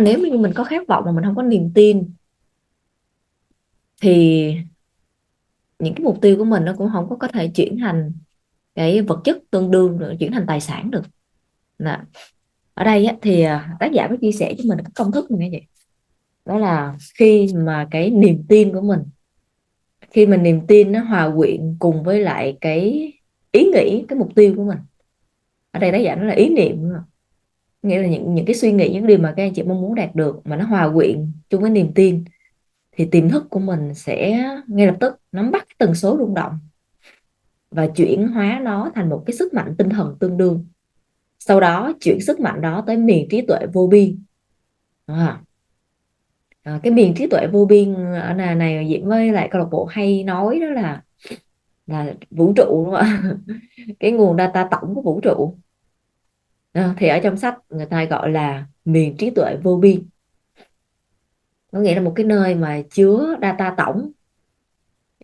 nếu như mình có khát vọng mà mình không có niềm tin thì những cái mục tiêu của mình nó cũng không có có thể chuyển thành cái vật chất tương đương được chuyển thành tài sản được. Nè. ở đây á, thì à, tác giả có chia sẻ cho mình cái công thức này vậy. Đó là khi mà cái niềm tin của mình khi mà niềm tin nó hòa quyện cùng với lại cái ý nghĩ cái mục tiêu của mình. Ở đây tác giả nó là ý niệm nghĩa là những những cái suy nghĩ những điều mà các anh chị mong muốn đạt được mà nó hòa quyện chung với niềm tin thì tiềm thức của mình sẽ ngay lập tức nắm bắt tần số rung động và chuyển hóa nó thành một cái sức mạnh tinh thần tương đương. Sau đó chuyển sức mạnh đó tới miền trí tuệ vô biên. À, à, cái miền trí tuệ vô biên ở này này diễn với lại câu lạc bộ hay nói đó là là vũ trụ đúng không cái nguồn data tổng của vũ trụ à, thì ở trong sách người ta gọi là miền trí tuệ vô biên có nghĩa là một cái nơi mà chứa data tổng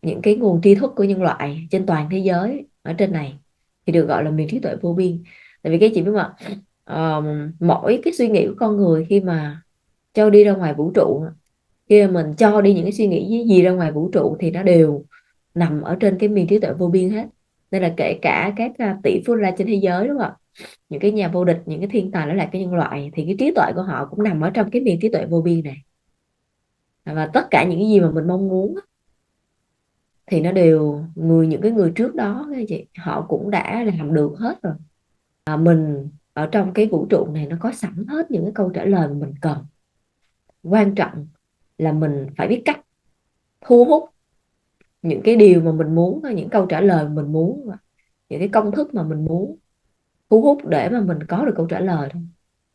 những cái nguồn tri thức của nhân loại trên toàn thế giới ở trên này thì được gọi là miền trí tuệ vô biên tại vì cái chị biết mà uh, mỗi cái suy nghĩ của con người khi mà cho đi ra ngoài vũ trụ khi mà mình cho đi những cái suy nghĩ gì ra ngoài vũ trụ thì nó đều nằm ở trên cái miền trí tuệ vô biên hết. Nên là kể cả các à, tỷ phú ra trên thế giới đúng không ạ? Những cái nhà vô địch những cái thiên tài đó là cái nhân loại thì cái trí tuệ của họ cũng nằm ở trong cái miền trí tuệ vô biên này. Và tất cả những cái gì mà mình mong muốn thì nó đều người những cái người trước đó các chị họ cũng đã làm được hết rồi. À, mình ở trong cái vũ trụ này nó có sẵn hết những cái câu trả lời mà mình cần. Quan trọng là mình phải biết cách thu hút những cái điều mà mình muốn những câu trả lời mình muốn những cái công thức mà mình muốn thu hút để mà mình có được câu trả lời thôi.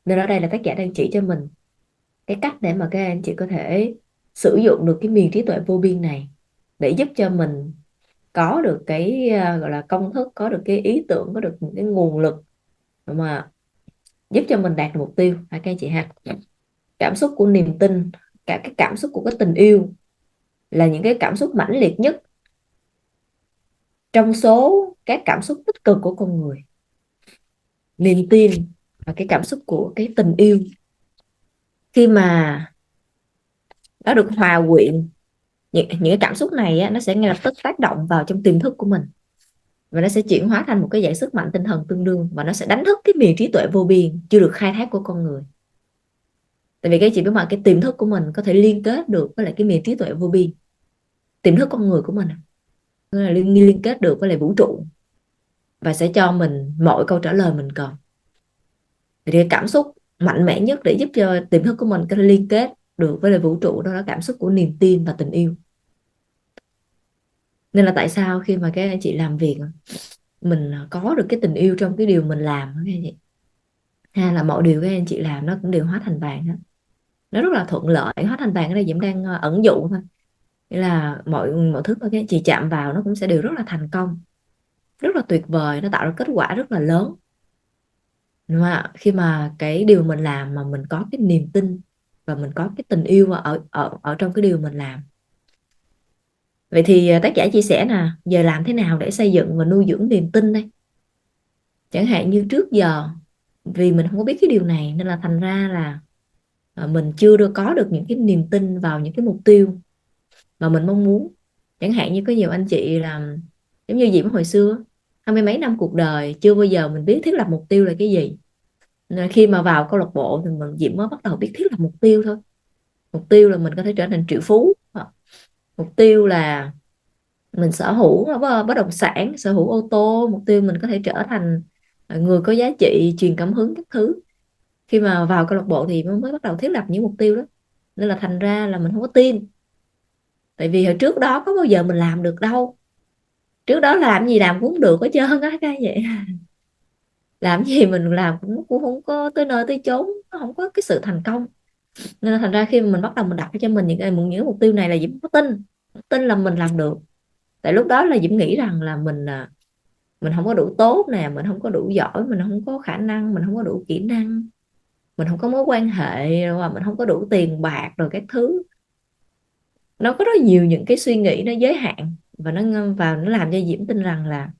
Nên ở đây là tác giả đang chỉ cho mình cái cách để mà các anh chị có thể sử dụng được cái miền trí tuệ vô biên này để giúp cho mình có được cái à, gọi là, công thức, có được cái ý tưởng, có được những cái nguồn lực mà giúp cho mình đạt được mục tiêu. Phải các anh chị ha. Cảm xúc của niềm tin, cả cái cảm xúc của cái tình yêu là những cái cảm xúc mãnh liệt nhất trong số các cảm xúc tích cực của con người niềm tin và cái cảm xúc của cái tình yêu. Khi mà nó được hòa quyện những, những cái cảm xúc này á, nó sẽ ngay lập tức tác động vào trong tiềm thức của mình. Và nó sẽ chuyển hóa thành một cái dạng sức mạnh tinh thần tương đương và nó sẽ đánh thức cái miền trí tuệ vô biên chưa được khai thác của con người. Tại vì cái chị biết mà cái tiềm thức của mình có thể liên kết được với lại cái miền trí tuệ vô biên tiềm thức con người của mình. Là liên, liên kết được với lại vũ trụ và sẽ cho mình mọi câu trả lời mình cần. Thì cái cảm xúc mạnh mẽ nhất để giúp cho tiềm thức của mình có thể liên kết được với lại vũ trụ đó là cảm xúc của niềm tin và tình yêu. Nên là tại sao khi mà các anh chị làm việc mình à, có được cái tình yêu trong cái điều mình làm các anh chị? Hay là mọi điều các anh chị làm nó cũng đều hóa thành vàng đó. nó rất là thuận lợi, hóa thành vàng ở đây Diễm đang à, ẩn dụ thôi. Nghĩa là mọi mọi thứ mà các anh chị chạm vào nó cũng sẽ đều rất là thành công rất là tuyệt vời, nó tạo ra kết quả rất là lớn. Đúng không ạ? Khi mà cái điều mình làm mà mình có cái niềm tin và mình có cái tình yêu ở ở ở trong cái điều mình làm. Vậy thì à, tác giả chia sẻ nè, giờ làm thế nào để xây dựng và nuôi dưỡng niềm tin đây? Chẳng hạn như trước giờ, vì mình không có biết cái điều này nên là thành ra là à, mình chưa được, có được những cái niềm tin vào những cái mục tiêu mà mình mong muốn. Chẳng hạn như có nhiều anh chị làm, giống như Diễm hồi xưa hai mươi mấy năm cuộc đời, chưa bao giờ mình biết thiết lập mục tiêu là cái gì. Nên khi mà vào câu lạc bộ thì mình Diễm mới bắt đầu biết thiết lập mục tiêu thôi. Mục tiêu là mình có thể trở thành triệu phú. Mục tiêu là mình sở hữu, bất động sản, sở hữu ô tô. Mục tiêu mình có thể trở thành người có giá trị, truyền cảm hứng các thứ. Khi mà vào câu lạc bộ thì mới bắt đầu thiết lập những mục tiêu đó. Nên là thành ra là mình không có tin. Tại vì hồi trước đó có bao giờ mình làm được đâu trước đó làm gì làm cũng được hết trơn á, cái vậy. Làm gì mình làm cũng cũng không có tới nơi tới chốn, nó không có cái sự thành công. Nên thành ra khi mình bắt đầu mình đặt cho mình những cái những mục tiêu này là Diễm có tin tin là mình làm được. Tại lúc đó là Diễm nghĩ rằng là mình à, mình không có đủ tốt nè, mình không có đủ giỏi, mình không có khả năng, mình không có đủ kỹ năng, mình không có mối quan hệ và mình không có đủ tiền bạc rồi các thứ. Nó có rất nhiều những cái suy nghĩ, nó giới hạn và nó vào nó làm cho Diễm tin rằng là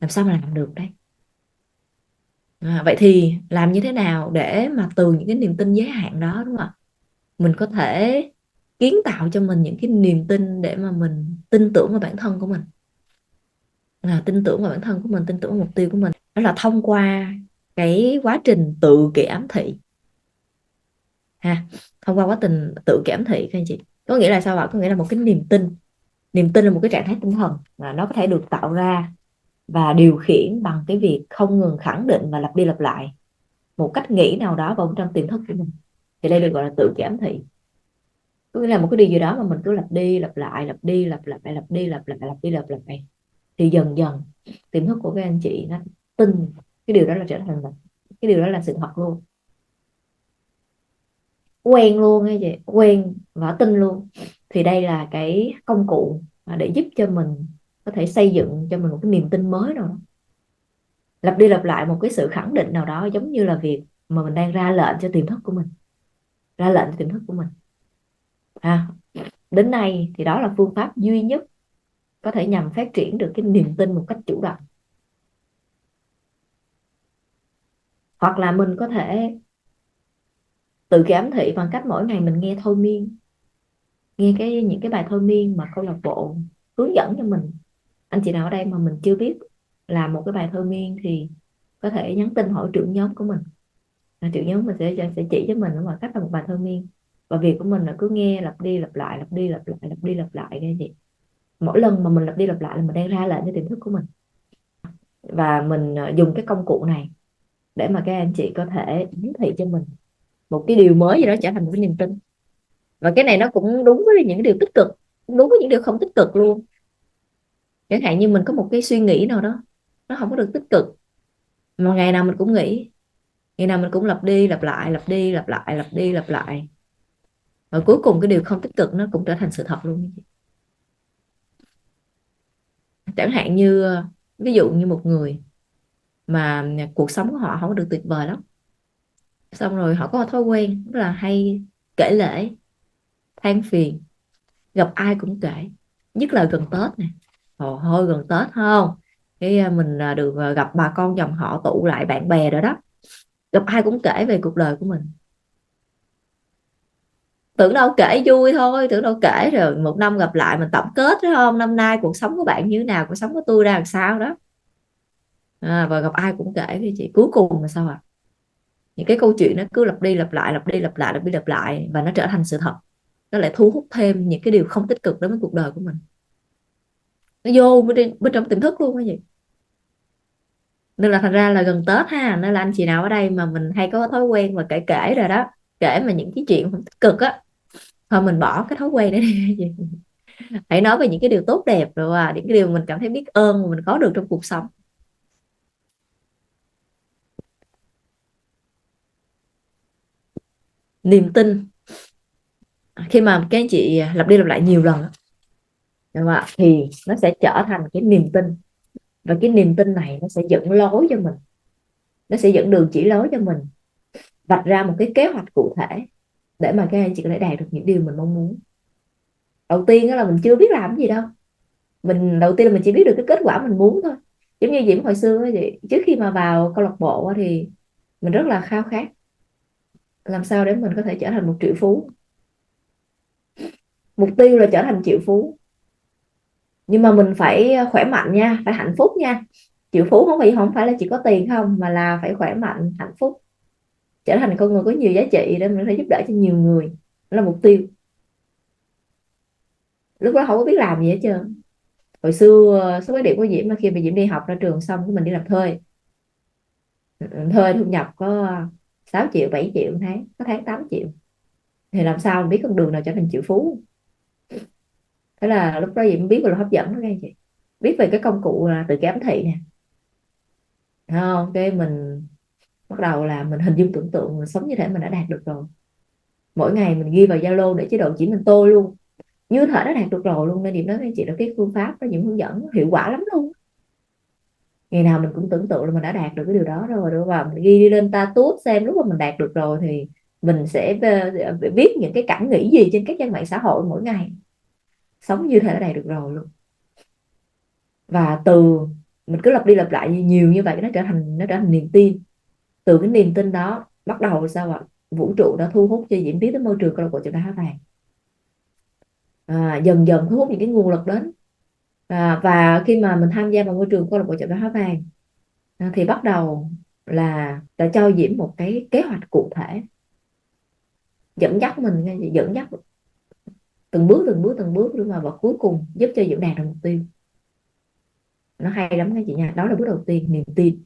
làm sao mà làm được đây à, vậy thì làm như thế nào để mà từ những cái niềm tin giới hạn đó đúng không ạ? Mình có thể kiến tạo cho mình những cái niềm tin để mà mình tin tưởng vào bản thân của mình. Là tin tưởng vào bản thân của mình tin tưởng vào mục tiêu của mình. Đó là thông qua cái quá trình tự kỷ ám thị. Ha thông qua quá trình tự kỷ ám thị các anh chị. Có nghĩa là sao ạ? Có nghĩa là một cái niềm tin niềm tin là một cái trạng thái tinh thần mà nó có thể được tạo ra và điều khiển bằng cái việc không ngừng khẳng định và lặp đi lặp lại một cách nghĩ nào đó vào trong tiềm thức của mình. Thì đây được gọi là tự cảm thị. Có nghĩa là một cái điều gì đó mà mình cứ lặp đi, lặp lại, lặp đi, lặp lại, lặp đi, lặp lại, lặp đi, lặp lại, thì dần dần tiềm thức của các anh chị nó tin cái điều đó là trở thành cái điều đó là sự thật luôn. Quen luôn nghe chị, quen và tin luôn thì đây là cái công cụ để giúp cho mình có thể xây dựng cho mình một cái niềm tin mới nào đó. Lặp đi lặp lại một cái sự khẳng định nào đó giống như là việc mà mình đang ra lệnh cho tiềm thức của mình. Ra lệnh cho tiềm thức của mình. À, đến nay thì đó là phương pháp duy nhất có thể nhằm phát triển được cái niềm tin một cách chủ động. Hoặc là mình có thể tự cảm thị bằng cách mỗi ngày mình nghe thôi miên nghe cái những cái bài thôi miên mà câu lạc bộ hướng dẫn cho mình. Anh chị nào ở đây mà mình chưa biết làm một cái bài thôi miên thì có thể nhắn tin hỏi trưởng nhóm của mình. À, trưởng nhóm mình sẽ sẽ chỉ cho mình mà cách làm một bài thôi miên. Và việc của mình là cứ nghe lặp đi lặp lại lặp đi lặp lại lặp đi lặp lại cái gì mỗi lần mà mình lặp đi lặp lại là mình đang ra lệnh cho tiềm thức của mình. Và mình à, dùng cái công cụ này để mà các anh chị có thể hiển thị cho mình một cái điều mới gì đó trở thành một cái niềm tin và cái này nó cũng đúng với những điều tích cực đúng với những điều không tích cực luôn. Chẳng hạn như mình có một cái suy nghĩ nào đó, nó không có được tích cực, mà ngày nào mình cũng nghĩ, ngày nào mình cũng lặp đi lặp lại, lặp đi lặp lại, lặp đi lặp lại. Và cuối cùng cái điều không tích cực nó cũng trở thành sự thật luôn. Chẳng hạn như, ví dụ như một người mà cuộc sống của họ không được tuyệt vời lắm. Xong rồi họ có thói quen rất là hay, kể lễ than phiền. Gặp ai cũng kể nhất là gần tết nè. Hồ hôi gần tết không? Cái à, mình à, được à, gặp bà con dòng họ tụ lại bạn bè rồi đó. Gặp ai cũng kể về cuộc đời của mình. Tưởng đâu kể vui thôi tưởng đâu kể rồi một năm gặp lại mình tổng kết đó không? Năm nay cuộc sống của bạn như thế nào cuộc sống của tôi ra làm sao đó. À, và gặp ai cũng kể với chị. Cuối cùng là sao ạ? À? những cái câu chuyện nó cứ lặp đi lặp lại lặp đi lặp lại lặp đi lặp lại và nó trở thành sự thật nó lại thu hút thêm những cái điều không tích cực đến với cuộc đời của mình. Nó vô bên, bên trong tiềm thức luôn cái gì nên là thành ra là gần Tết ha nên là anh chị nào ở đây mà mình hay có thói quen và kể kể rồi đó kể mà những cái chuyện không tích cực á thôi mình bỏ cái thói quen đấy đi. Hãy nói về những cái điều tốt đẹp rồi à những cái điều mình cảm thấy biết ơn mà mình có được trong cuộc sống. Niềm tin khi mà các anh chị à, lặp đi lặp lại nhiều lần đúng dạ vâng không? thì nó sẽ trở thành cái niềm tin. Và cái niềm tin này nó sẽ dẫn lối cho mình. Nó sẽ dẫn đường chỉ lối cho mình. Vạch ra một cái kế hoạch cụ thể để mà các anh chị có thể đạt được những điều mình mong muốn. Đầu tiên đó là mình chưa biết làm gì đâu. Mình, đầu tiên là mình chỉ biết được cái kết quả mình muốn thôi. Giống như diễm hồi xưa vậy trước khi mà vào câu lạc bộ thì mình rất là khao khát. Làm sao để mình có thể trở thành một triệu phú? Mục tiêu là trở thành triệu phú. Nhưng mà mình phải ờ, khỏe mạnh nha, phải hạnh phúc nha. Triệu phú không phải không phải là chỉ có tiền không, mà là phải khỏe mạnh, hạnh phúc. Trở thành con người có nhiều giá trị để mình có thể giúp đỡ cho nhiều người. Đó là mục tiêu. Lúc đó không có biết làm gì hết trơn. Hồi xưa, số cái điểm của Diễm là khi mà Diễm đi học ra trường xong thì mình đi làm thuê. Thuê thu nhập có 6 triệu 7 triệu, một tháng, có tháng 8 triệu. Thì làm sao mình biết con đường nào trở thành triệu phú? Thế là lúc đó Diễm biết về luật hấp dẫn đó các anh chị. Biết về cái công cụ là từ cái ám thị nè. Không? Cái mình bắt đầu là mình hình dung tưởng tượng mình sống như thế mình đã đạt được rồi. Mỗi ngày mình ghi vào Zalo để chế độ chỉ mình tôi luôn. Như thể đã đạt được rồi luôn nên điểm đó các chị là cái phương pháp đó những hướng dẫn hiệu quả lắm luôn. Ngày nào mình cũng tưởng tượng là mình đã đạt được cái điều đó rồi, đúng không? mình ghi đi lên tút xem lúc mà mình đạt được rồi thì mình sẽ ờ, viết những cái cảm nghĩ gì trên các trang mạng xã hội mỗi ngày sống như thế này được rồi luôn. Và từ mình cứ lặp đi lặp lại nhiều như vậy nó trở thành nó trở thành niềm tin. Từ cái niềm tin đó bắt đầu sao ạ? Vũ trụ đã thu hút cho Diễm tiến tới môi trường câu lạc bộ chạm đá vàng. À, dần dần thu hút những cái nguồn lực đến. À, và khi mà mình tham gia vào môi trường câu lạc bộ chạm đá vàng à, thì bắt đầu là đã cho Diễm một cái kế hoạch cụ thể. Dẫn dắt mình dẫn dắt từng bước từng bước từng bước nhưng mà và cuối cùng giúp cho Diễm đạt được mục tiêu. Nó hay lắm các chị nha, đó là bước đầu tiên, niềm tin.